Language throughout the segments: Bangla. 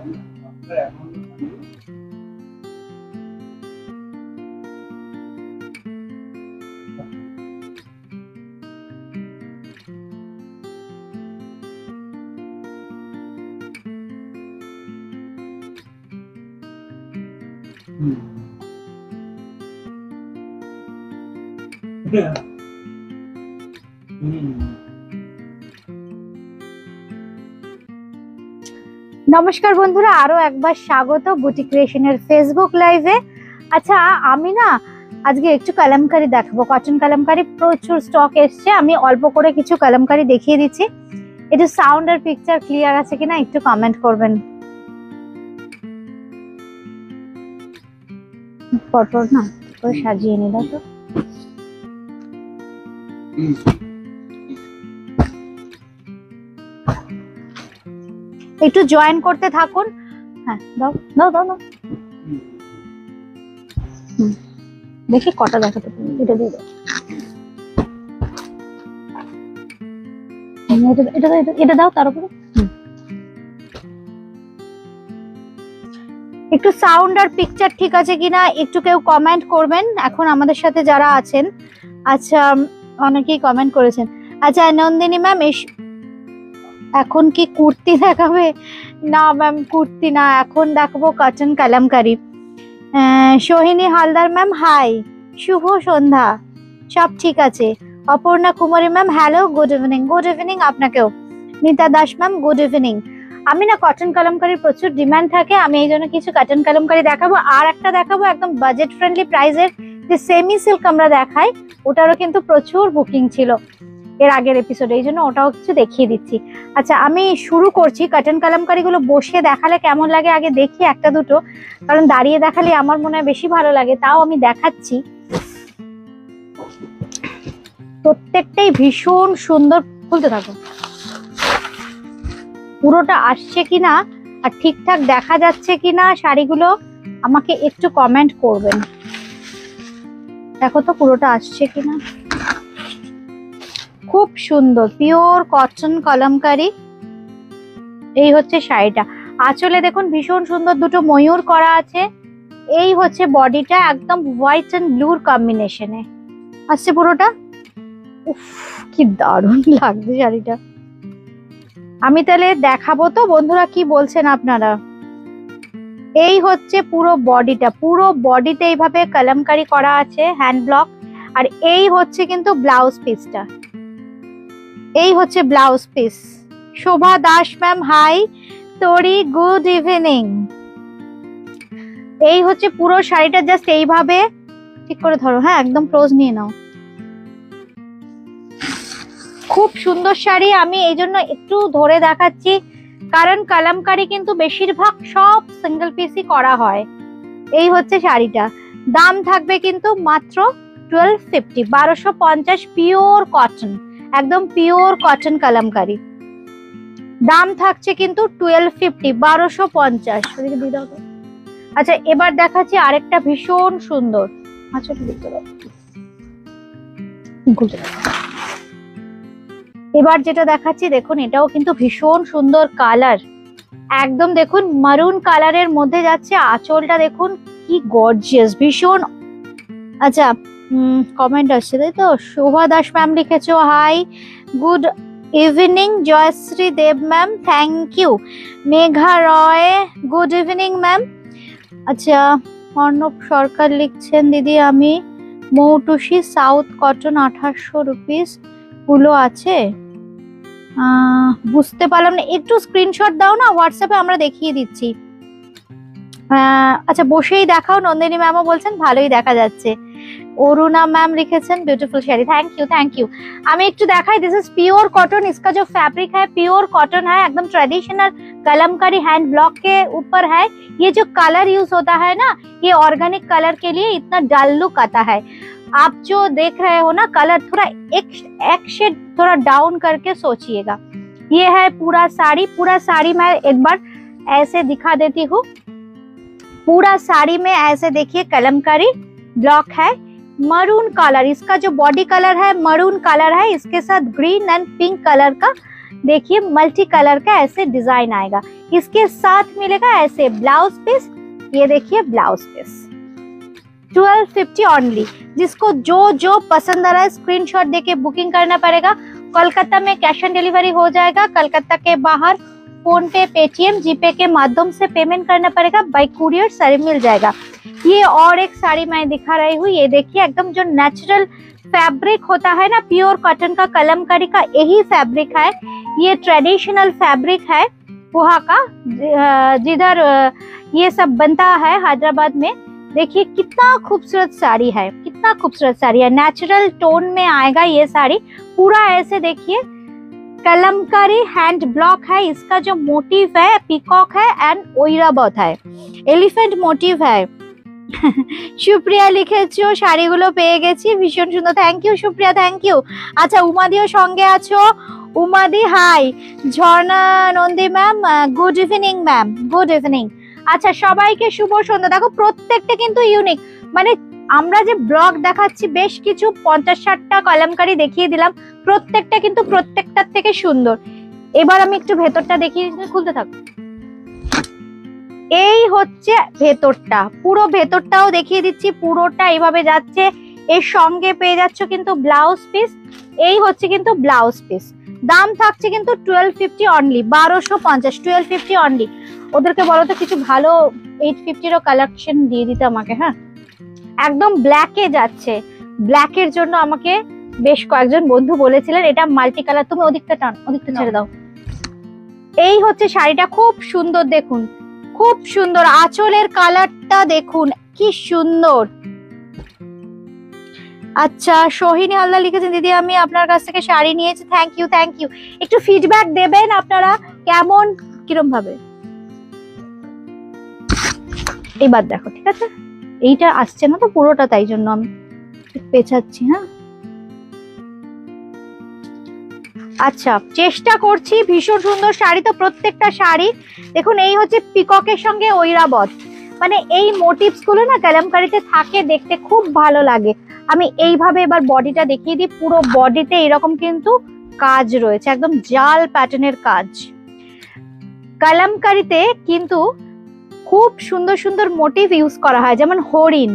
嗯。对啊 নমস্কার বন্ধুরা, আরও একবার স্বাগত বুটি ক্রিয়েশনের ফেসবুক লাইভে আচ্ছা আমি না আজকে একটু কালামকারি দেখাবো। কটন কালামকারি প্রচুর স্টক এসছে। আমি অল্প করে কিছু কালামকারি দেখিয়ে দিচ্ছি। একটু সাউন্ড আর পিকচার ক্লিয়ার আছে কিনা একটু কমেন্ট করবেন। পরপর না সাজিয়ে নিল তো। একটু জয়েন করতে থাকুন। হ্যাঁ দাও দাও দাও। দেখি কটা দেখাতে এটা দিয়ে দাও। এটা এটা দাও, তার উপরে। একটু সাউন্ড আর পিকচার ঠিক আছে একটু কেউ কমেন্ট করবেন। এখন আমাদের সাথে যারা আছেন আচ্ছা অনেকেই কমেন্ট করেছেন। আচ্ছা নন্দিনী ম্যাম এখন কি কুর্তি দেখাবে? না ম্যাম কুর্তি না। এখন দেখাবো cotton kalamkari Sohini Haldar ma'am hi শুভ সন্ধ্যা। সব ঠিক আছে। Aparna Kumari ma'am hello good evening good evening আপনাকেও। Nita Das ma'am good evening আমি না কটন কালামকারির প্রচুর ডিমান্ড থাকে। আমি এই জন্য কিছু কটন কালামকারি দেখাবো। আর একটা দেখাবো একদম বাজেট ফ্রেন্ডলি প্রাইসের যে সেমি সিল্ক আমরা দেখাই, ওটারও কিন্তু প্রচুর বুকিং ছিল। এর আগের এপিসোডে এই জন্য ওটাও কিছু দেখিয়ে দিচ্ছি। আচ্ছা আমি শুরু করছি। কাটন কালামকারি গুলো বসে দেখালে কেমন লাগে আগে দেখি একটা দুটো। কারণ দাঁড়িয়ে দেখালে আমার মনে হয় বেশি ভালো লাগে, তাও আমি দেখাচ্ছি। প্রত্যেকটাই ভীষণ সুন্দর, খুলতে থাকো। পুরোটা আসছে কিনা আর ঠিকঠাক দেখা যাচ্ছে কিনা শাড়িগুলো আমাকে একটু কমেন্ট করবেন। দেখো তো পুরোটা আসছে কিনা। খুব সুন্দর পিওর কটন কলমকারি। এই হচ্ছে শাড়িটা। আঁচলে দেখুন ভীষণ সুন্দর দুটো ময়ূর করা আছে। এই হচ্ছে বডিটা একদম হোয়াইট অ্যান্ড ব্লুর কম্বিনেশনে আসছে পুরোটা? উফ, কি দারুণ লাগছে শাড়িটা। আমি তাহলে দেখাবো তো, বন্ধুরা কি বলছেন আপনারা? এই হচ্ছে পুরো বডিটা, পুরো বডিতে এইভাবে কলমকারি করা আছে হ্যান্ড ব্লক আর এই হচ্ছে কিন্তু ব্লাউজ পিসটা এই হচ্ছে blouse piece. Shobha Das ma'am, hi. তোরি, গুড ইভিনিং। এই হচ্ছে পুরো শাড়িটা জাস্ট এইভাবে ঠিক করে ধরো হ্যাঁ একদম ক্লোজ নিয়ে নাও। খুব সুন্দর শাড়ি, আমি এই জন্য একটু ধরে দেখাচ্ছি। কারণ কালামকারি কিন্তু বেশিরভাগ সব সিঙ্গেল পিসই করা হয়। এই হচ্ছে শাড়িটা। দাম থাকবে কিন্তু মাত্র টুয়েলভ ফিফটি বারোশো পঞ্চাশ পিওর কটন একদম পিওর কটন কালামকারি। দাম থাকছে কিন্তু টুয়েলভ ফিফটি বারোশো পঞ্চাশ। আচ্ছা এবার দেখাচ্ছি আরেকটা ভীষণ সুন্দর। আচ্ছা। এবার যেটা দেখাচ্ছি, দেখুন, এটাও কিন্তু ভীষণ সুন্দর কালার। একদম দেখুন মারুন কালারের মধ্যে যাচ্ছে। আঁচলটা দেখুন, কি গর্জিয়াস ভীষণ। আচ্ছা কমেন্ট আসছে, তাই তো? শোভা দাস ম্যাম লিখেছো hi good evening Joyshree Deb ma'am thank you Megha Roy good evening ma'am আচ্ছা অর্ণব সরকার লিখছেন, দিদি, আমি মৌটুসি সাউথ কটন আঠাশশো রুপিসগুলো আছে। বুঝতে পারলাম না, একটু স্ক্রিনশট দাও না হোয়াটসঅ্যাপে আমরা দেখিয়ে দিচ্ছি। আচ্ছা বসেই দেখাও নন্দিনী ম্যামও বলছেন ভালোই দেখা যাচ্ছে অরুণা ম্যাম লিখেছেন beautiful sari thank you thank you আমি একটু দেখাই दिस इज प्योर कॉटन इसका जो फैब्रिक है प्योर कॉटन है एकदम ट्रेडिशनल कलमकारी हैंड ब्लॉक के ऊपर है ये जो कलर यूज होता है ना ये ऑर्गेनिक कलर के लिए इतना डल लुक आता है आप जो देख रहे हो ना कलर थोड़ा एक एक शेड थोड़ा डाउन करके सोचिएगा ये है पूरा साड़ी पूरा साड़ी मैं एक बार ऐसे दिखा देती हूँ पूरा साड़ी में ऐसे देखिए कलमकारी ब्लॉक है मरून कलर इसका जो बॉडी कलर है मरून कलर है, इसके साथ ग्रीन एंड पिंक कलर का देखिए मल्टी कलर का ऐसे डिज़ाइन आएगा। इसके साथ मिलेगा ऐसे ब्लाउज पीस ये देखिए blouse piece twelve fifty only जिसको जो जो पसंद आ रहा है स्क्रीनशॉट देके बुकिंग करना पड़ेगा। कोलकाता में कैश ऑन डिलीवरी हो जाएगा कलकत्ता के बाहर फ़ोन पे पेटीएम जीपे के माध्यम से पेमेंट करना पड़ेगा। बाई कुरियर साड़ी मिल जाएगा। ये और एक साड़ी मैं दिखा रही हूँ। ये देखिए, एकदम जो नेचुरल फैब्रिक होता है ना प्योर कॉटन का, कलमकारी का, यही फैब्रिक है। ये ट्रेडिशनल फैब्रिक है वहाँ का। जिधर ये सब बनता है हैदराबाद में। देखिए, कितना खूबसूरत साड़ी है। कितना खूबसूरत साड़ी है। नेचुरल टोन में आएगा ये साड़ी। पूरा ऐसे देखिए कलमकारी हैंड ब्लॉक है इसका जो मोटिव है पीकॉक है एंड ওইরাবত है এলিফ্যান্ট মোটিভ है সুপ্রিয়া লিখেছো শাড়িগুলো পেয়ে গেছি ভীষণ সুন্দর thank you Supriya thank you আচ্ছা উমাদিও সঙ্গে আছো উমাদি hi Jharna Nandi ma'am good evening ma'am good evening আচ্ছা সবাইকে শুভ সন্ধ্যা দেখো প্রত্যেকটা কিন্তু ইউনিক মানে আমরা যে ব্লগ দেখাচ্ছি, বেশ কিছু পঞ্চাশ ষাটটা কলমকারি দেখিয়ে দিলাম। প্রত্যেকটা কিন্তু প্রত্যেকটার থেকে সুন্দর। এবার আমি একটু ভেতরটা দেখিয়ে খুলতে থাকব এই হচ্ছে ভেতরটা। পুরো ভেতরটাও দেখিয়ে দিচ্ছি, পুরোটা এইভাবে যাচ্ছে। এর সঙ্গে পেয়ে যাচ্ছ কিন্তু ব্লাউজ পিস। এই হচ্ছে কিন্তু ব্লাউজ পিস। দাম থাকছে কিন্তু টুয়েলভ ফিফটি অনলি বারোশো পঞ্চাশ টুয়েলভ ফিফটি অনলি ওদেরকে বলো তো কিছু ভালো এইট ফিফটিরও কালেকশন দিয়ে দিতে আমাকে হ্যাঁ? একদম ব্ল্যাকে যাচ্ছে। ব্ল্যাকের জন্য আমাকে বেশ কয়েকজন বন্ধু বলেছিলেন এটা মাল্টি কালার তুমি ওদিকটা টান ওদিকটা ছেড়ে দাও। এই হচ্ছে শাড়িটা খুব সুন্দর দেখুন খুব সুন্দর আঁচলের কালারটা দেখুন কি সুন্দর। আচ্ছা সোহিনী হালদার লিখেছেন দিদি আমি আপনার কাছ থেকে শাড়ি নিয়েছি থ্যাংক ইউ থ্যাংক ইউ একটু ফিডব্যাক দেবেন আপনারা কেমন কিরম ভাবে? এবার দেখো ঠিক আছে? এইটা আসছে না তো পুরোটা, তাই জন্য আমি পেছাচ্ছি হ্যাঁ? আচ্ছা চেষ্টা করছি, ভীষণ সুন্দর শাড়ি তো প্রত্যেকটা শাড়ি। দেখুন, এই হচ্ছে পিককের সঙ্গে ঐরাবত। মানে এই মোটিভসগুলো না কালামকারিতে থাকে, দেখতে খুব ভালো লাগে। আমি এইভাবে এবার বডিটা দেখিয়ে দিই, পুরো বডিতে এরকম কিন্তু কাজ রয়েছে, একদম জাল প্যাটার্নের কাজ। কালামকারিতে কিন্তু খুব সুন্দর সুন্দর মোটিভ ইউজ করা হয়। যেমন হরিণ।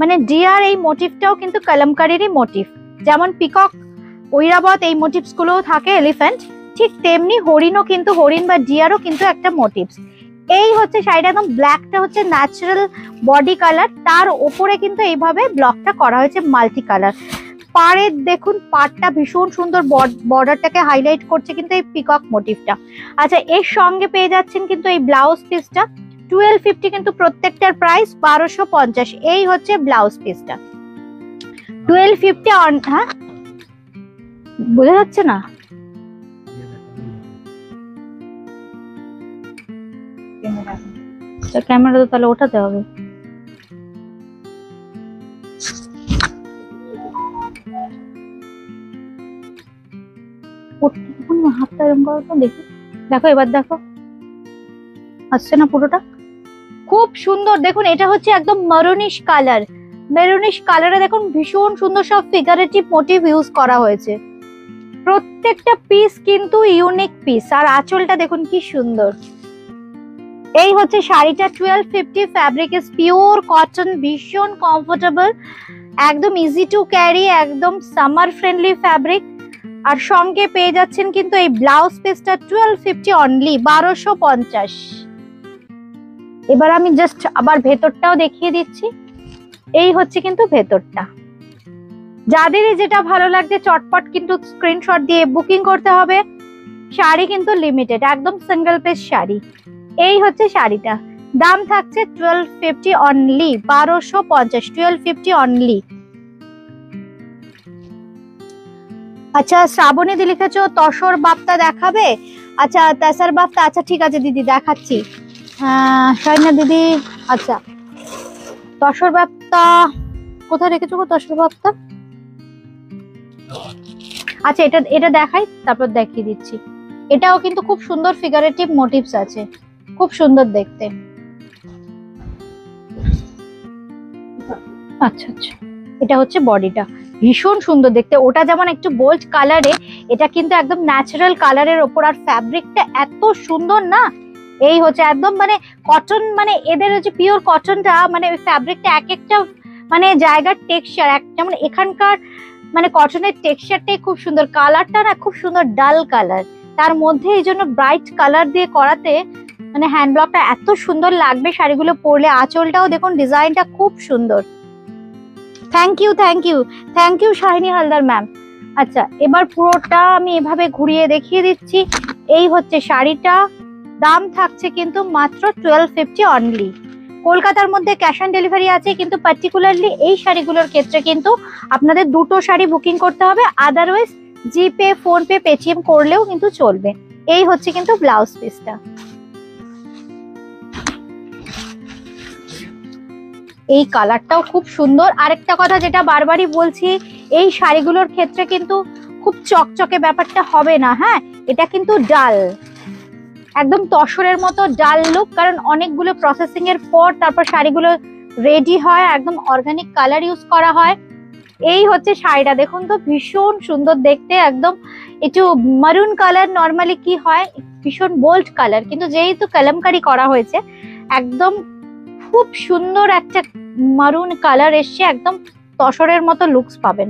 মানে ডিয়ার এই মোটিভটাও কিন্তু কালামকারিরই মোটিভ যেমন পিকক ঐরাবত এই মোটিভস গুলোও থাকে এলিফ্যান্ট ঠিক তেমনি হরিণও কিন্তু, হরিণ বা ডিয়ারও কিন্তু একটা মোটিভস এই হচ্ছে শাড়িটা, একদম ব্ল্যাকটা হচ্ছে ন্যাচারাল বডি কালার তার ওপরে কিন্তু এইভাবে ব্লকটা করা হয়েছে মাল্টি কালার পাড়ের দেখুন, পাড়টা ভীষণ সুন্দর বর্ডারটাকে হাইলাইট করছে কিন্তু এই পিকক মোটিভটা আচ্ছা এর সঙ্গে পেয়ে যাচ্ছেন কিন্তু এই ব্লাউজ পিসটা টুয়েলভ ফিফটি কিন্তু প্রত্যেকটার প্রাইস বারোশো পঞ্চাশ। এই হচ্ছে ব্লাউজ পিসটা টুয়েলভ ফিফটি অন হ্যাঁ? বোঝা যাচ্ছে না? ক্যামেরা তো তাহলে ওঠাতে হবে। হাতটা এরকম করো দেখি। দেখো, এবার দেখো। আসছে না পুরোটা? খুব সুন্দর। দেখুন, এটা হচ্ছে একদম মারুনিশ কালার মেরুনিশ কালারে দেখুন, ভীষণ সুন্দর সব ফিগারেটিভ মোটিভ ইউজ করা হয়েছে। প্রত্যেকটা পিস কিন্তু ইউনিক পিস আর আঁচলটা দেখুন, কি সুন্দর। এই হচ্ছে শাড়িটা twelve fifty fabric is pure cotton ভীষণ কমফোর্টেবল একদম ইজি টু ক্যারি একদম সামার ফ্রেন্ডলি ফ্যাব্রিক আর সঙ্গে পেয়ে যাচ্ছেন কিন্তু এই ব্লাউজ পিসটা টুয়েলভ ফিফটি অনলি বারোশো পঞ্চাশ। এবার আমি জাস্ট আবার ভেতরটাও দেখিয়ে দিচ্ছি। এই হচ্ছে কিন্তু ভেতরটা। যাদেরই যেটা ভালো লাগছে, চটপট কিন্তু স্ক্রিনশট দিয়ে বুকিং করতে হবে। শাড়ি কিন্তু লিমিটেড একদম সিঙ্গেল পিস শাড়ি। এই হচ্ছে শাড়িটা। দাম থাকছে টুয়েলভ ফিফটি অনলি বারোশো পঞ্চাশ টুয়েলভ ফিফটি অনলি আচ্ছা শ্রাবণী দি লিখেছো, তসর বাপ্তা দেখাবে? আচ্ছা তেসার বাপ্তা আচ্ছা ঠিক আছে দিদি, দেখাচ্ছি। শাইনা দিদি আচ্ছা। তসর বাপ্তা কোথায় রেখেছো গো তসর বাপ্তা আচ্ছা এটা এটা দেখাই, তারপর দেখিয়ে দিচ্ছি। এটাও কিন্তু খুব সুন্দর ফিগারেটিভ মোটিভস আছে। খুব সুন্দর দেখতে। আচ্ছা আচ্ছা। এটা হচ্ছে বডিটা। ভীষণ সুন্দর দেখতে। ওটা যেমন একটু বোল্ড কালারে এটা কিন্তু একদম ন্যাচারাল কালারের ওপর আর ফ্যাব্রিকটা এত সুন্দর না এই হচ্ছে একদম মানে কটন মানে এদের হচ্ছে পিওর কটনটা মানে ওই ফ্যাব্রিকটা এক একটা মানে জায়গার টেক্সচার এক যেমন এখানকার মানে কটনের টেক্সচারটাই খুব সুন্দর। কালারটা না খুব সুন্দর ডাল কালার তার মধ্যে এই জন্য ব্রাইট কালার দিয়ে করাতে মানে হ্যান্ড ব্লকটা এত সুন্দর লাগবে শাড়িগুলো পরলে। আঁচলটাও দেখুন ডিজাইনটা খুব সুন্দর। Thank you thank you thank you Shahini Haldar ma'am আচ্ছা এবার পুরোটা আমি এভাবে ঘুরিয়ে দেখিয়ে দিচ্ছি। এই হচ্ছে শাড়িটা। দাম থাকছে কিন্তু মাত্র টুয়েলভ ফিফটি অনলি কলকাতার মধ্যে ক্যাশ অন ডেলিভারি আছে, কিন্তু পার্টিকুলারলি এই শাড়িগুলোর ক্ষেত্রে কিন্তু আপনাদের দুটো শাড়ি বুকিং করতে হবে আদারওয়াইজ জিপে ফোনপে পেটিএম করলেও কিন্তু চলবে। এই হচ্ছে কিন্তু ব্লাউজ পিসটা এই কালারটাও খুব সুন্দর। আরেকটা কথা যেটা বারবারই বলছি, এই শাড়িগুলোর ক্ষেত্রে কিন্তু খুব চকচকে ব্যাপারটা হবে না হ্যাঁ? এটা কিন্তু ডাল একদম তসরের মতো ডাল লুক কারণ অনেকগুলো প্রসেসিং এর পর তারপর শাড়িগুলো রেডি হয়, একদম অর্গানিক কালার ইউজ করা হয়। এই হচ্ছে শাড়িটা, দেখুন তো ভীষণ সুন্দর দেখতে, একদম একটু মারুন কালার নর্মালি কি হয়, ভীষণ বোল্ড কালার কিন্তু যেহেতু কালামকারি করা হয়েছে, একদম খুব সুন্দর একটা মারুন কালার এসছে, একদম তসরের মতো লুকস পাবেন।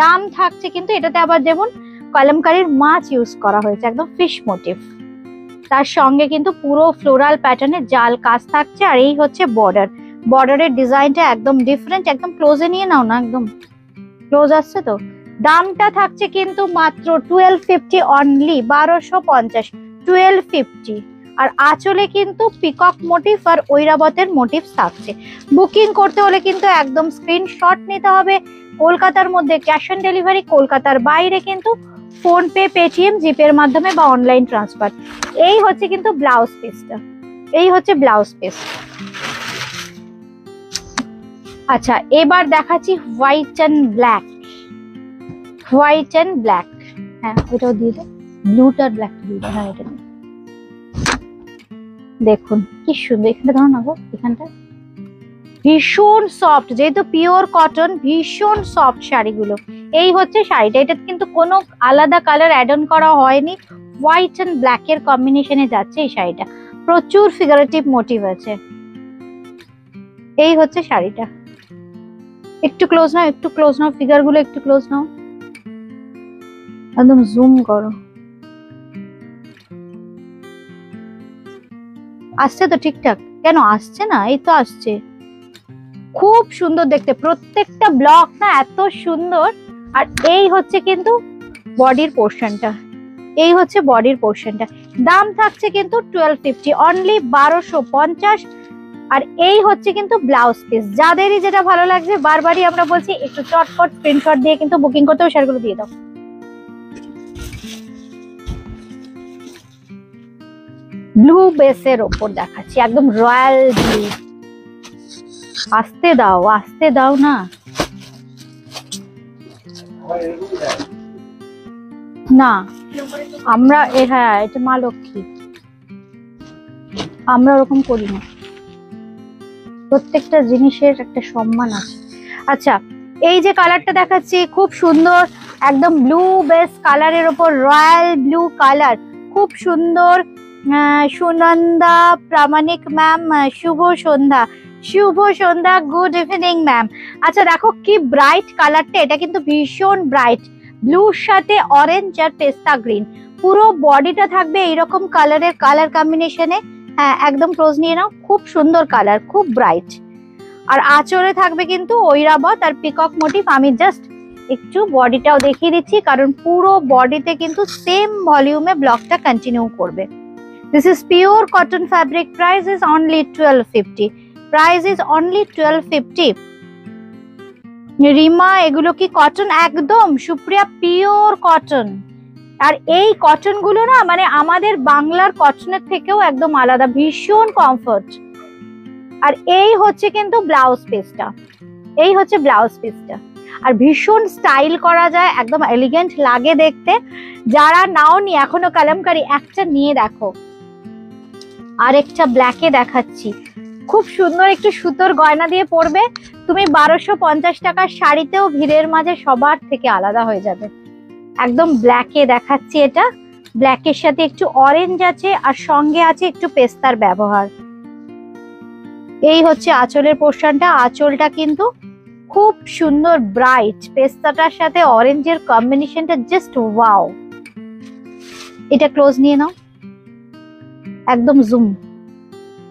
দাম থাকছে কিন্তু এটাতে আবার যেমন কলমকারির মাছ ইউজ করা হয়েছে, একদম ফিশ মোটিভ তার সঙ্গে কিন্তু পুরো ফ্লোরাল প্যাটার্নের জাল কাজ থাকছে, আর এই হচ্ছে বর্ডার বর্ডারের ডিজাইনটা একদম ডিফারেন্ট একদম ক্লোজে নিয়ে নাও না, একদম ক্লোজ আসছে তো? দামটা থাকছে কিন্তু মাত্র টুয়েলভ ফিফটি অনলি বারোশো পঞ্চাশ টুয়েলভ ফিফটি আর আঁচলে কিন্তু পিকক মোটিভ আর ঐরাবতের মোটিভ থাকছে। বুকিং করতে হলে কিন্তু একদম স্ক্রিনশট নিতে হবে। কলকাতার মধ্যে ক্যাশ অন ডেলিভারি কলকাতার বাইরে কিন্তু ফোন পে, পেটিএম, জিপের মাধ্যমে বা অনলাইন ট্রান্সফার। এই হচ্ছে কিন্তু ব্লাউজ পিসটা। এই হচ্ছে ব্লাউজ পিস। আচ্ছা এবার দেখাচ্ছি white and black. White and black. হ্যাঁ এটাও দিয়ে দাও ব্লুটার ব্ল্যাক দিয়ে হ্যাঁ এটা দেখুন, কি সুন্দর। এখানটা ধরো না এখানটা। ভীষণ সফট, যেহেতু পিওর কটন ভীষণ সফট শাড়িগুলো। এই হচ্ছে শাড়িটা। এটা কিন্তু কোনো আলাদা কালার অ্যাড অন করা হয়নি। হোয়াইট অ্যান্ড ব্ল্যাক এর কম্বিনেশনে যাচ্ছে এই শাড়িটা। প্রচুর ফিগারেটিভ মোটিভ আছে। এই হচ্ছে শাড়িটা। একটু ক্লোজ নাও, একটু ক্লোজ নাও ফিগারগুলো একটু ক্লোজ নাও। একদম জুম করো। আসছে তো ঠিকঠাক? কেন আসছে না? এই তো আসছে। খুব সুন্দর দেখতে। প্রত্যেকটা ব্লক না এত সুন্দর। আর এই হচ্ছে কিন্তু বডির পোর্শনটা এই হচ্ছে বডির পোর্শনটা দাম থাকছে কিন্তু টুয়েলভ ফিফটি অনলি বারোশো পঞ্চাশ। আর এই হচ্ছে কিন্তু ব্লাউজ পিস যাদেরই যেটা ভালো লাগছে বারবারই আমরা বলছি, একটু চটপট স্ক্রিনশট দিয়ে কিন্তু বুকিং করতে হবে সেগুলো দিয়ে দাও। ব্লু বেসের ওপর দেখাচ্ছি, একদম রয়্যাল ব্লু আসতে দাও আসতে দাও না। না, আমরা হ্যাঁ এটা মা লক্ষ্মী। আমরা ওরকম করি না। প্রত্যেকটা জিনিসের একটা সম্মান আছে। আচ্ছা এই যে কালারটা দেখাচ্ছি, খুব সুন্দর, একদম ব্লু বেস কালারের ওপর রয়্যাল ব্লু কালার খুব সুন্দর সুনন্দা, প্রামাণিক ম্যাম শুভ সন্ধ্যা। শুভ সন্ধ্যা গুড ইভিনিং ম্যাম আচ্ছা দেখো কি ব্রাইট কালারটা এটা কিন্তু ভীষণ ব্রাইট ব্লুর সাথে অরেঞ্জ আর পেস্তা গ্রিন পুরো বডিটা থাকবে এইরকম কালারের কালার কম্বিনেশনে হ্যাঁ একদম ক্লোজ নিয়ে নাও। খুব সুন্দর কালার খুব ব্রাইট আর আচরে থাকবে কিন্তু ঐরাবত আর পিকক মোটিভ আমি জাস্ট একটু বডিটাও দেখিয়ে দিচ্ছি, কারণ পুরো বডিতে কিন্তু সেম ভলিউমে ব্লকটা কন্টিনিউ করবে। This is pure cotton fabric price is only twelve fifty price is only twelve fifty Rima, এগুলো কি কটন একদম, সুপ্রিয়া পিওর কটন আর এই কটনগুলো না মানে আমাদের বাংলার কটনের থেকেও একদম আলাদা, ভীষণ কমফর্ট আর এই হচ্ছে কিন্তু ব্লাউজ পিসটা এই হচ্ছে ব্লাউজ পিসটা আর ভীষণ স্টাইল করা যায়, একদম এলিগেন্ট লাগে দেখতে। যারা নাও নি, এখনও কালামকারি, একটা নিয়ে দেখো। আরেকটা ব্ল্যাকে দেখাচ্ছি। খুব সুন্দর একটু সুতোর গয়না দিয়ে পরবে। তুমি বারোশো পঞ্চাশ টাকার শাড়িতেও ভিড়ের মাঝে সবার থেকে আলাদা হয়ে যাবে। একদম ব্ল্যাকে দেখাচ্ছি এটা। ব্ল্যাকের সাথে একটু অরেঞ্জ আছে আর সঙ্গে আছে একটু পেস্তার ব্যবহার। এই হচ্ছে আঁচলের পোর্শনটা। আঁচলটা কিন্তু খুব সুন্দর ব্রাইট পেস্তাটার সাথে অরেঞ্জের কম্বিনেশনটা জাস্ট ওয়াও এটা ক্লোজ নিয়ে নাও। একদম জুম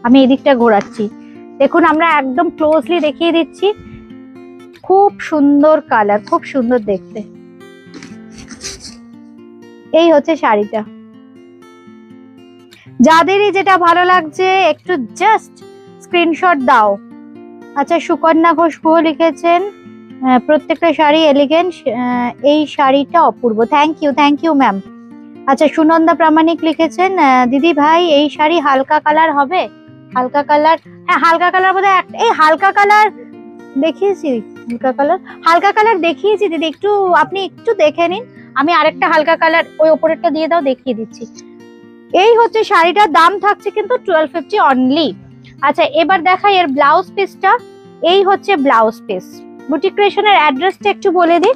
আমি এদিকটা ঘোরাচ্ছি। দেখুন, আমরা একদম ক্লোজলি দেখিয়ে দিচ্ছি। খুব সুন্দর কালার খুব সুন্দর দেখতে। এই হচ্ছে শাড়িটা। যাদেরই যেটা ভালো লাগছে, একটু জাস্ট স্ক্রিনশট দাও। আচ্ছা সুকন্যা ঘোষ গুহ লিখেছেন প্রত্যেকটা শাড়ি এলিগেন্ট এই শাড়িটা অপূর্ব। Thank you thank you ma'am আচ্ছা সুনন্দা প্রামাণিক লিখেছেন দিদি ভাই, এই শাড়ি হালকা কালার হবে? হালকা কালার হ্যাঁ হালকা কালার বোধহয় এই হালকা কালার দেখিয়েছি, হালকা কালার হালকা কালার দেখিয়েছি, দিদি, একটু আপনি একটু দেখে নিন। আমি আরেকটা হালকা কালার ওই ওপরেরটা দিয়ে দাও, দেখিয়ে দিচ্ছি। এই হচ্ছে শাড়িটার দাম থাকছে কিন্তু টুয়েলভ ফিফটি অনলি আচ্ছা এবার দেখাই এর ব্লাউজ পিসটা এই হচ্ছে ব্লাউজ পিস বুটিক অ্যাড্রেসটা একটু বলে দিই।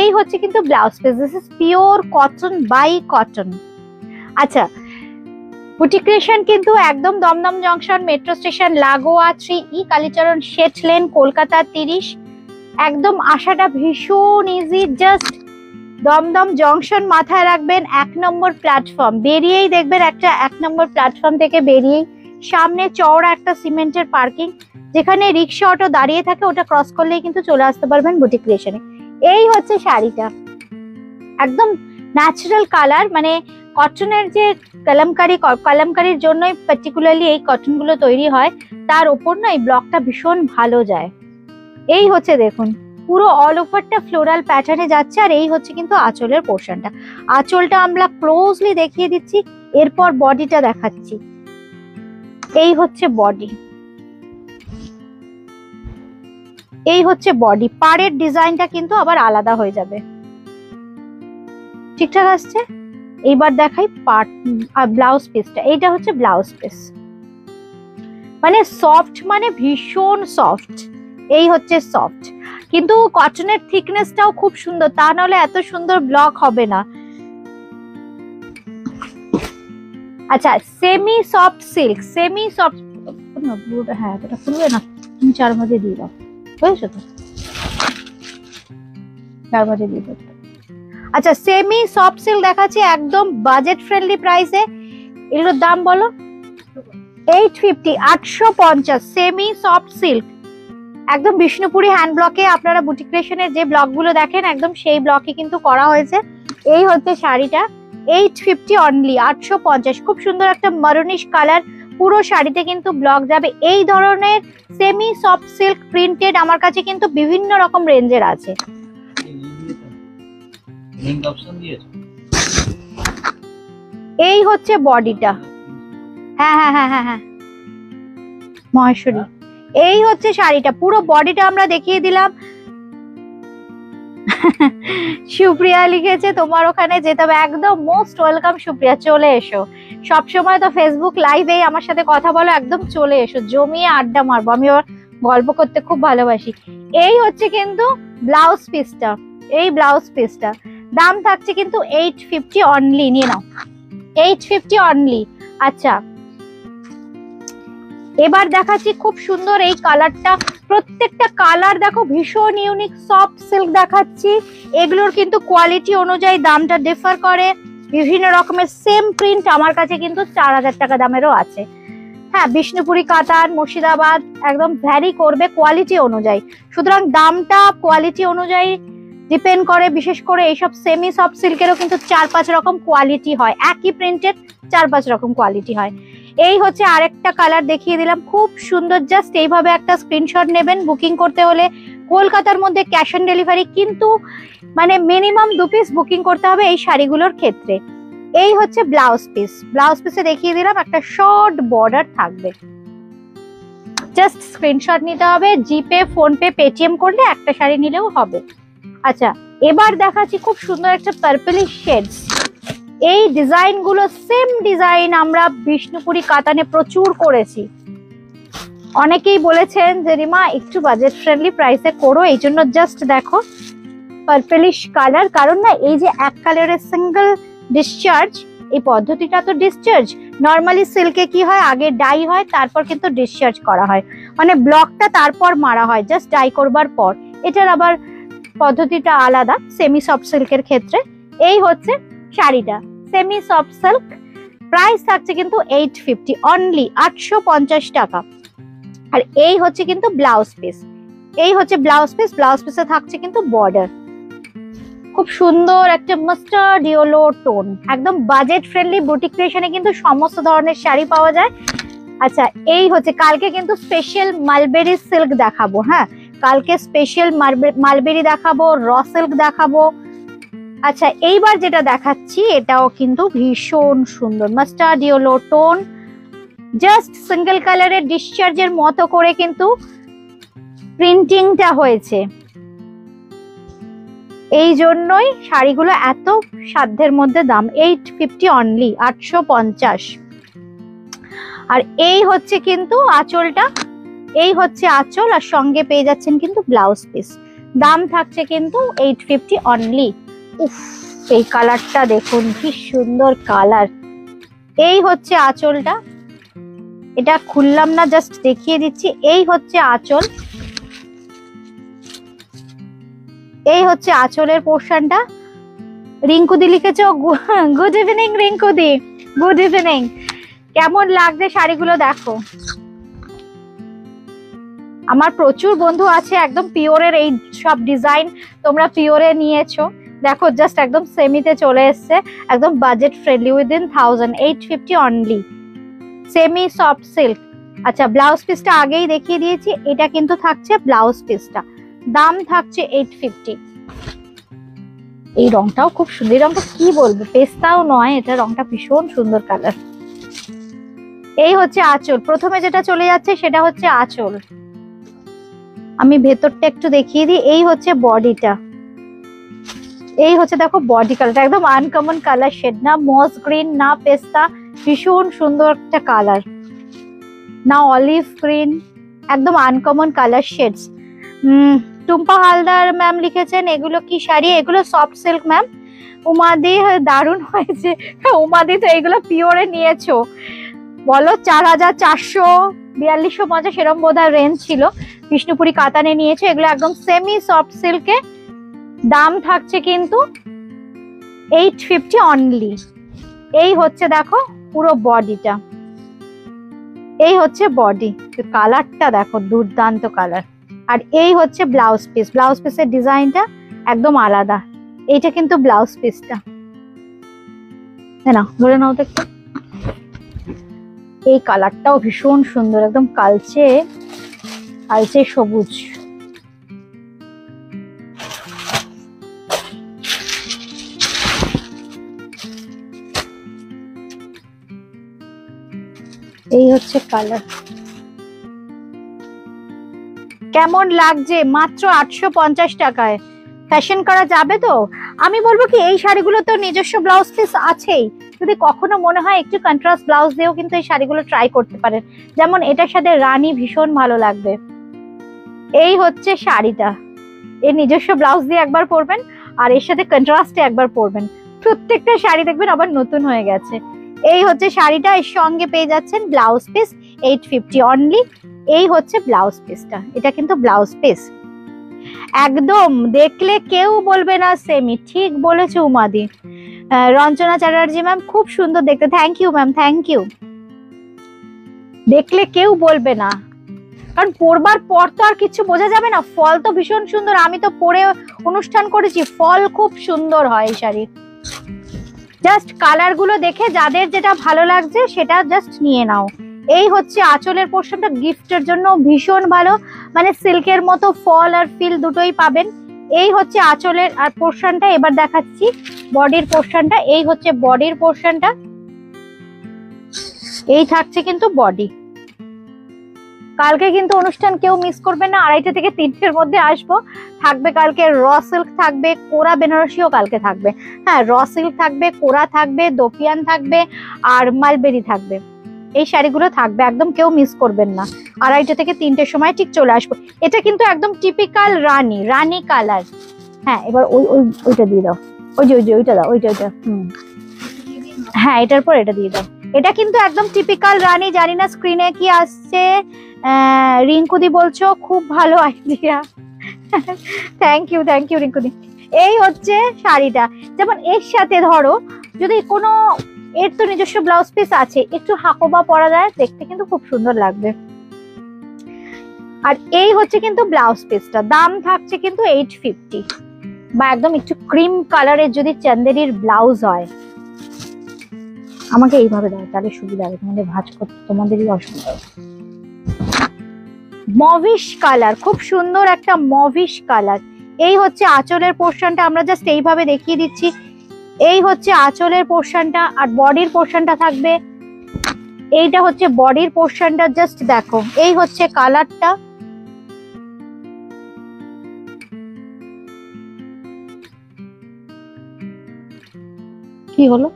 এই হচ্ছে কিন্তু blouse piece this is pure cotton by cotton আচ্ছা বুটিক ক্রিয়েশন কিন্তু একদম দমদম জংশন মেট্রো স্টেশন লাগোয়া three E Kalicharan Sett lane Kolkata তিরিশ। একদম আসাটা ভীষণ ইজি জাস্ট দমদম জংশন মাথায় রাখবেন এক নম্বর প্ল্যাটফর্ম বেরিয়েই দেখবেন একটা এক নম্বর প্ল্যাটফর্ম থেকে বেরিয়েই সামনে চওড়া একটা সিমেন্টের পার্কিং যেখানে রিক্সা অটো দাঁড়িয়ে থাকে, ওটা ক্রস করলেই কিন্তু চলে আসতে পারবেন বুটিক ক্রিয়েশনে এই হচ্ছে শাড়িটা। একদম ন্যাচারাল কালার মানে কটনের যে কলমকারি কলমকারির জন্যই পার্টিকুলারলি এই কটনগুলো তৈরি হয়, তার ওপর না এই ব্লকটা ভীষণ ভালো যায়। এই হচ্ছে দেখুন, পুরো অল ওভারটা ফ্লোরাল প্যাটার্নে যাচ্ছে আর এই হচ্ছে কিন্তু আঁচলের পোর্শনটা আঁচলটা আমরা ক্লোজলি দেখিয়ে দিচ্ছি, এরপর বডিটা দেখাচ্ছি। এই হচ্ছে বডি এই হচ্ছে বডি পাড়ের ডিজাইনটা কিন্তু আবার আলাদা হয়ে যাবে। ঠিকঠাক আসছে? এইবার দেখাই পার্ট ব্লাউজ পিসটা এইটা হচ্ছে ব্লাউজ পিস মানে সফট মানে ভীষণ সফট এই হচ্ছে সফট কিন্তু কটনের থিকনেসটাও খুব সুন্দর। তা নাহলে এত সুন্দর ব্লক হবে না। আচ্ছা semi soft silk semi soft হ্যাঁ এটা না। তুমি চার মধ্যে দিয়ে দাও। বুঝেছ তো? চার মধ্যে দিয়ে দাও। আচ্ছা সেমি সফট সিল্ক দেখাচ্ছি, একদম বাজেট ফ্রেন্ডলি প্রাইসে এগুলোর দাম বলো? এইট ফিফটি আটশো পঞ্চাশ সেমি সফট সিল্ক একদম বিষ্ণুপুরি হ্যান্ড ব্লকে আপনারা বুটিক ক্রিয়েশনের যে ব্লকগুলো দেখেন, একদম সেই ব্লকে কিন্তু করা হয়েছে। এই হচ্ছে শাড়িটা এইট ফিফটি অনলি আটশো পঞ্চাশ। খুব সুন্দর একটা মারুনিশ কালার পুরো শাড়িতে কিন্তু ব্লক যাবে। এই ধরনের সেমি সফট সিল্ক প্রিন্টেড আমার কাছে কিন্তু বিভিন্ন রকম রেঞ্জের আছে। লিঙ্ক অপশন দিয়েছ এই হচ্ছে বডিটা। হ্যাঁ হ্যাঁ হ্যাঁ হ্যাঁ হ্যাঁ। মহেশ্বরী। এই হচ্ছে শাড়িটা। পুরো বডিটা আমরা দেখিয়ে দিলাম। সুপ্রিয়া লিখেছে, তোমার ওখানে যেতে হবে। একদম মোস্ট ওয়েলকাম সুপ্রিয়া, চলে এসো। সবসময় তো ফেসবুক লাইভে আমার সাথে কথা বলো, একদম চলে এসো। জমিয়ে আড্ডা মারবো। আমি ওর গল্প করতে খুব ভালোবাসি। এই হচ্ছে কিন্তু ব্লাউজ পিসটা এই ব্লাউজ পিসটা দাম থাকছে কিন্তু এইট ফিফটি অনলি নিয়ে নাও। এইট ফিফটি অনলি আচ্ছা। এবার দেখাচ্ছি খুব সুন্দর এই কালারটা। প্রত্যেকটা কালার দেখো, ভীষণ ইউনিক সফট সিল্ক দেখাচ্ছি। এগুলোর কিন্তু কোয়ালিটি অনুযায়ী দামটা ডিফার করে। বিভিন্ন রকমের সেম প্রিন্ট আমার কাছে কিন্তু চার হাজার টাকা দামেরও আছে। হ্যাঁ বিষ্ণুপুরি কাতান, মুর্শিদাবাদ, একদম ভ্যারি করবে কোয়ালিটি অনুযায়ী। সুতরাং দামটা কোয়ালিটি অনুযায়ী ডিপেন্ড করে, বিশেষ করে এইসব সেমি সফট সিল্কেরও কিন্তু চার পাঁচ রকম কোয়ালিটি হয়। একই প্রিন্টের চার পাঁচ রকম কোয়ালিটি হয়। এই হচ্ছে আরেকটা কালার দেখিয়ে দিলাম। খুব সুন্দর জাস্ট এইভাবে একটা স্ক্রিনশট নেবেন। বুকিং করতে হলে কলকাতার মধ্যে ক্যাশ অন ডেলিভারি কিন্তু মানে মিনিমাম দু পিস বুকিং করতে হবে এই শাড়িগুলোর ক্ষেত্রে। এই হচ্ছে ব্লাউজ পিস ব্লাউজ পিসে দেখিয়ে দিলাম, একটা শর্ট বর্ডার থাকবে। জাস্ট স্ক্রিনশট নিতে হবে জিপে ফোনপে পেটিএম করলে একটা শাড়ি নিলেও হবে। আচ্ছা এবার দেখাচ্ছি খুব সুন্দর একটা পার্পলিশ শেডস এই ডিজাইনগুলো সেম ডিজাইন আমরা বিষ্ণুপুরি কাতানে প্রচুর করেছি। অনেকেই বলেছেন যে রিমা একটু বাজেট ফ্রেন্ডলি প্রাইসে করো, এই জন্য জাস্ট দেখো পার্পেলিশ কালার কারণ না, এই যে এক কালারের সিঙ্গেল ডিসচার্জ এই পদ্ধতিটা তো ডিসচার্জ নর্মালি সিল্কে কি হয়? আগে ডাই হয়, তারপর কিন্তু ডিসচার্জ করা হয়। মানে ব্লকটা তারপর মারা হয় জাস্ট ডাই করবার পর। এটার আবার পদ্ধতিটা আলাদা সেমি সফট সিল্কের ক্ষেত্রে। এই হচ্ছে শাড়িটা। সেমি সফট সিল্ক প্রাইস থাকছে কিন্তু এইট ফিফটি অনলি আটশো পঞ্চাশ টাকা। আর এই হচ্ছে কিন্তু ব্লাউজ পিস এই হচ্ছে ব্লাউজ পিস ব্লাউজ পিসে থাকছে কিন্তু বর্ডার খুব সুন্দর একটা মাস্টার্ড ইয়েলো টোন একদম বাজেট ফ্রেন্ডলি বুটিক ক্রিয়েশনে কিন্তু সমস্ত ধরনের শাড়ি পাওয়া যায়। আচ্ছা এই হচ্ছে, কালকে কিন্তু স্পেশাল মালবেরি সিল্ক দেখাবো হ্যাঁ? কালকে স্পেশাল মালবেরি দেখাবো র দেখাবো। আচ্ছা এইবার যেটা দেখাচ্ছি, এটাও কিন্তু ভীষণ সুন্দর। Mustard yellow tone just single কালারের ডিসচার্জের মতো করে কিন্তু প্রিন্টিংটা হয়েছে। এই জন্যই শাড়িগুলো এত সাধ্যের মধ্যে দাম এইট ফিফটি অনলি আটশো পঞ্চাশ। আর এই হচ্ছে কিন্তু আঁচলটা এই হচ্ছে আঁচল আর সঙ্গে পেয়ে যাচ্ছেন কিন্তু ব্লাউজ পিস দাম থাকছে কিন্তু এইট ফিফটি অনলি উফ, এই কালারটা দেখুন, কি সুন্দর কালার। এই হচ্ছে আঁচলটা। এটা খুললাম না জাস্ট দেখিয়ে দিচ্ছি। এই হচ্ছে আঁচল। এই হচ্ছে আঁচলের পোর্শনটা রিঙ্কুদি লিখেছো? গুড ইভিনিং রিঙ্কুদি গুড ইভিনিং। কেমন লাগছে শাড়িগুলো দেখো। আমার প্রচুর বন্ধু আছে একদম পিওরের এই সব ডিজাইন তোমরা পিওরে নিয়েছো। দেখো জাস্ট একদম সেমিতে চলে এসছে, একদম budget friendly within thousand eight fifty only semi soft silk আচ্ছা ব্লাউজ পিসটা আগেই দেখিয়ে দিয়েছি, এটা কিন্তু থাকছে ব্লাউজ পিসটা দাম থাকছে এইট ফিফটি এই রংটাও খুব সুন্দর, এই রংটা কি বলব? পেস্তাও নয়, এটা রংটা ভীষণ সুন্দর কালার এই হচ্ছে আঁচল। প্রথমে যেটা চলে যাচ্ছে, সেটা হচ্ছে আঁচল। আমি ভেতরটা একটু দেখিয়ে দিই। এই হচ্ছে বডিটা। এই হচ্ছে দেখো বডি কালারটা একদম আনকমন কালার শেড না মস গ্রিন না পেস্তা, ভীষণ সুন্দর একটা কালার না অলিভ গ্রিন একদম uncommon colour shades Tumpa Haldar ma'am লিখেছেন, এগুলো কি শাড়ি? এগুলো সফট সিল্ক ম্যাম উমাদি দারুণ হয়েছে। উমাদি তো এগুলো পিওরে নিয়েছো। বলো চার হাজার চারশো বিয়াল্লিশশো পঞ্চাশ এরম বোধ রেঞ্জ ছিল। বিষ্ণুপুরি কাতানে নিয়েছে, এগুলো একদম সেমি সফট সিল্কে দাম থাকছে কিন্তু এইট ফিফটি অনলি এই হচ্ছে দেখো পুরো বডিটা এই হচ্ছে বডি কালারটা দেখো, দুর্দান্ত কালার আর এই হচ্ছে ব্লাউজ পিস ব্লাউজ পিসের ডিজাইনটা একদম আলাদা। এইটা কিন্তু ব্লাউজ পিসটা না, বলে নাও তো এই কালারটাও ভীষণ সুন্দর, একদম কালচে কালচে সবুজ। এই হচ্ছে কালার। কেমন লাগছে? মাত্র আটশো পঞ্চাশ টাকায়। ফ্যাশন করা যাবে তো? আমি বলব কি, এই শাড়িগুলো তো নিজস্ব ব্লাউজ পিস আছেই। যদি কখনো মনে হয় একটু কন্ট্রাস্ট ব্লাউজ দিয়েও কিন্তু এই শাড়িগুলো ট্রাই করতে পারেন। যেমন এটার সাথে রানী ভীষণ ভালো লাগবে। এই হচ্ছে শাড়িটা। এর নিজস্ব ব্লাউজ দিয়ে একবার পরবেন আর এর সাথে কন্ট্রাস্টে একবার পরবেন। প্রত্যেকটা শাড়ি দেখবেন আবার নতুন হয়ে গেছে। এই হচ্ছে শাড়িটা, এর সঙ্গে পেয়ে যাচ্ছেন blouse piece eight fifty only এই হচ্ছে ব্লাউজ পিসটা এটা কিন্তু ব্লাউজ পিস একদম, দেখলে কেউ বলবে না, সেমি। ঠিক বলেছে উমাদি। রঞ্জনা চ্যাটার্জি ম্যাম, খুব সুন্দর দেখতে। Thank you ma'am thank you দেখলে কেউ বলবে না। কারণ পরবার পর তো আর কিছু বোঝা যাবে না। ফল তো ভীষণ সুন্দর। আমি তো পরে অনুষ্ঠান করেছি। ফল খুব সুন্দর হয় এই শাড়ির। জাস্ট কালারগুলো দেখে যাদের যেটা ভালো লাগছে, সেটা জাস্ট নিয়ে নাও। এই হচ্ছে আঁচলের পোর্শনটা গিফটের জন্য ভীষণ ভালো। মানে সিল্কের মতো ফল আর ফিল দুটোই পাবেন। এই হচ্ছে আঁচলের, আর পোর্শনটা এবার দেখাচ্ছি। বডির পোর্শনটা, এই হচ্ছে বডির পোর্শনটা। এই থাকছে কিন্তু বডি। কালকে কিন্তু অনুষ্ঠান কেউ মিস করবে না। আড়াইটা থেকে তিনটের মধ্যে আসব। থাকবে কালকে র সিল্ক থাকবে, কোরা বেনারসিও কালকে থাকবে। হ্যাঁ র সিল্ক থাকবে, কোরা থাকবে, দোপিয়ান থাকবে, আর মালবেরি থাকবে। এই শাড়িগুলো থাকবে, একদম কেউ মিস করবেন না। আড়াইটে থেকে তিনটের সময় ঠিক চলে আসব। এটা কিন্তু একদম টিপিক্যাল রানি রানি কালার হ্যাঁ এবার ওই ওই, ওইটা দিয়ে দাও। ওই যে ওই যে, ওইটা দাও, ওইটা ওইটা, হুম। হ্যাঁ এটার পর এটা দিয়ে দাও। এটা কিন্তু একদম টিপিক্যাল রানি, জানি না স্ক্রিনে কি আসছে। রিঙ্কুদি বলছো, খুব ভালো idea thank you thank you রিঙ্কুদি। এই হচ্ছে শাড়িটা। যেমন এর সাথে ধরো, যদি কোনো এর তো নিজস্ব ব্লাউজ পিস আছে, একটু হাকোবা পরা যায়, দেখতে কিন্তু খুব সুন্দর লাগবে। আর এই হচ্ছে কিন্তু ব্লাউজ পিসটা দাম থাকছে কিন্তু এইট ফিফটি বা একদম একটু ক্রিম কালারের যদি চান্দেরির ব্লাউজ হয়। আমাকে এইভাবে দাও, তাহলে সুবিধা হবে, তোমাদের ভাঁজ করতে, তোমাদেরই অসুবিধা মভিশ কালার খুব সুন্দর একটা মভিশ কালার এই হচ্ছে আঁচলের পোর্শনটা আমরা জাস্ট এইভাবে দেখিয়ে দিচ্ছি। এই হচ্ছে আঁচলের পোর্শনটা আর বডির পোর্শনটা থাকবে। এইটা হচ্ছে বডির পোর্শনটা জাস্ট দেখো। এই হচ্ছে কালারটা কি হলো?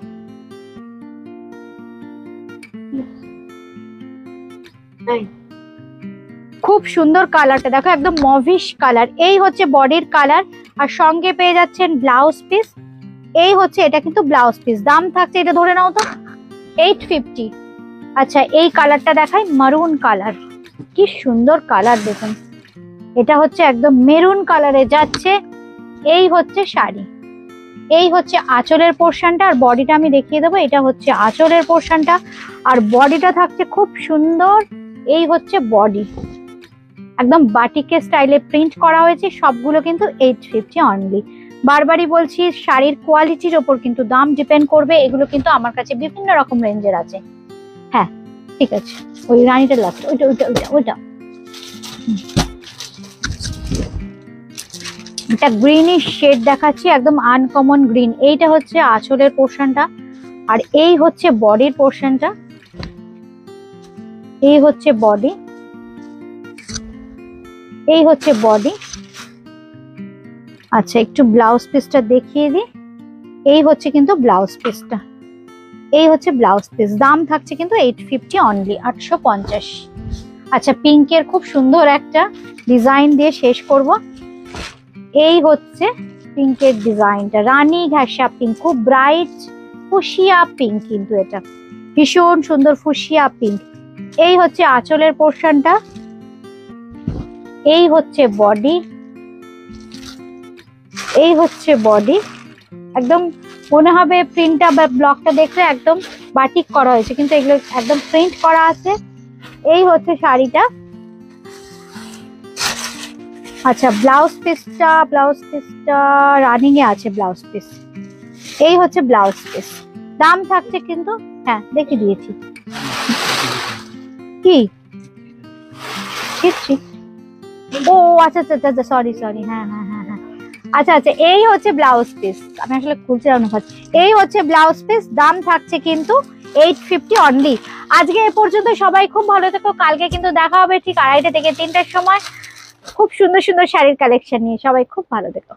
খুব সুন্দর কালারটা দেখো, একদম মভিশ কালার এই হচ্ছে বডির কালার আর সঙ্গে পেয়ে যাচ্ছেন ব্লাউজ পিস এই হচ্ছে, এটা কিন্তু ব্লাউজ পিস দাম থাকছে, এটা ধরে নাও তো এইট ফিফটি আচ্ছা এই কালারটা দেখাই মারুন কালার কি সুন্দর কালার দেখুন। এটা হচ্ছে একদম মেরুন কালারে যাচ্ছে, এই হচ্ছে শাড়ি। এই হচ্ছে আঁচলের পোর্শনটা আর বডিটা আমি দেখিয়ে দেবো, এটা হচ্ছে আঁচলের পোর্শনটা আর বডিটা থাকছে খুব সুন্দর, এই হচ্ছে বডি একদম বাটিকে স্টাইলে প্রিন্ট করা হয়েছে, সবগুলো কিন্তু এইট ফিফটি অনলি বারবারই বলছি, শাড়ির কোয়ালিটির ওপর কিন্তু দাম ডিপেন্ড করবে, এগুলো কিন্তু আমার কাছে বিভিন্ন রকম রেঞ্জের আছে। হ্যাঁ ঠিক আছে। ওই রানীটা লাস্ট ওইটা ওইটা ওইটা ওইটা। এটা গ্রিনিশ শেড দেখাচ্ছি, একদম আনকমন গ্রিন এইটা হচ্ছে আঁচলের পোর্শনটা আর এই হচ্ছে বডির পোর্শনটা এই হচ্ছে বডি এই হচ্ছে বডি আচ্ছা একটু ব্লাউজ পিসটা দেখিয়ে দিই। এই হচ্ছে কিন্তু ব্লাউজ পিসটা এই হচ্ছে ব্লাউজ পিস দাম থাকছে কিন্তু এইট ফিফটি অনলি আটশো পঞ্চাশ। আচ্ছা পিঙ্কের খুব সুন্দর একটা ডিজাইন দিয়ে শেষ করব। এই হচ্ছে পিঙ্কের ডিজাইনটা রানী ঘাসা পিঙ্ক খুব ব্রাইট ফুসিয়া পিঙ্ক কিন্তু এটা। ভীষণ সুন্দর ফুসিয়া পিঙ্ক এই হচ্ছে আঁচলের পোর্শনটা এই হচ্ছে বডি এই হচ্ছে বডি একদম মনে হবে প্রিন্টটা বা ব্লকটা দেখলে একদম বাটিক করা হয়েছে কিন্তু এগুলো একদম প্রিন্ট করা আছে। এই হচ্ছে শাড়িটা। আচ্ছা ব্লাউজ পিসটা ব্লাউজ পিসটা রানিং এ আছে ব্লাউজ পিস এই হচ্ছে ব্লাউজ পিস দাম থাকছে কিন্তু হ্যাঁ দেখে দিয়েছি। কি? ও আচ্ছা আচ্ছা আচ্ছা, আচ্ছা সরি সরি হ্যাঁ হ্যাঁ হ্যাঁ হ্যাঁ। আচ্ছা আচ্ছা এই হচ্ছে ব্লাউজ পিস আমি আসলে খুলছি। এই হচ্ছে ব্লাউজ পিস দাম থাকছে কিন্তু এইট ফিফটি অনলি আজকে এ পর্যন্ত সবাই খুব ভালো থেকো, কালকে কিন্তু দেখা হবে ঠিক আড়াইটা থেকে তিনটার সময়। খুব সুন্দর সুন্দর শাড়ির কালেকশন নিয়ে। সবাই খুব ভালো থেকো।